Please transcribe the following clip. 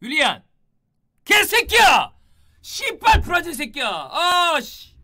윌리안 개새끼야! 씨발 브라질 새끼야! 아 씨!